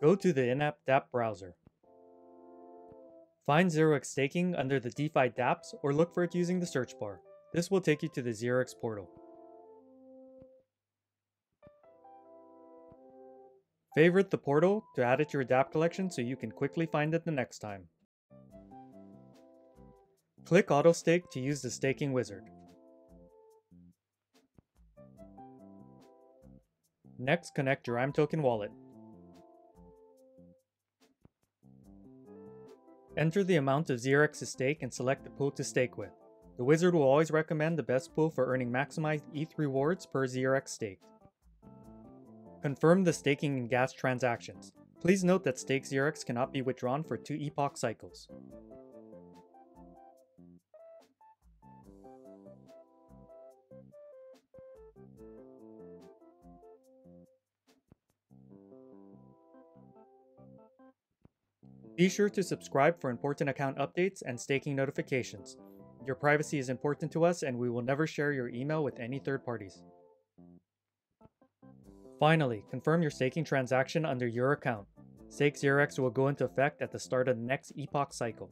Go to the in-app dApp browser. Find 0x Staking under the DeFi dApps or look for it using the search bar. This will take you to the 0x portal. Favorite the portal to add it to your dApp collection so you can quickly find it the next time. Click Auto Stake to use the staking wizard. Next, connect your imToken wallet. Enter the amount of 0x to stake and select the pool to stake with. The wizard will always recommend the best pool for earning maximized ETH rewards per 0x staked. Confirm the staking and gas transactions. Please note that stake 0x cannot be withdrawn for two epoch cycles. Be sure to subscribe for important account updates and staking notifications. Your privacy is important to us and we will never share your email with any third parties. Finally, confirm your staking transaction under your account. Stake 0x will go into effect at the start of the next epoch cycle.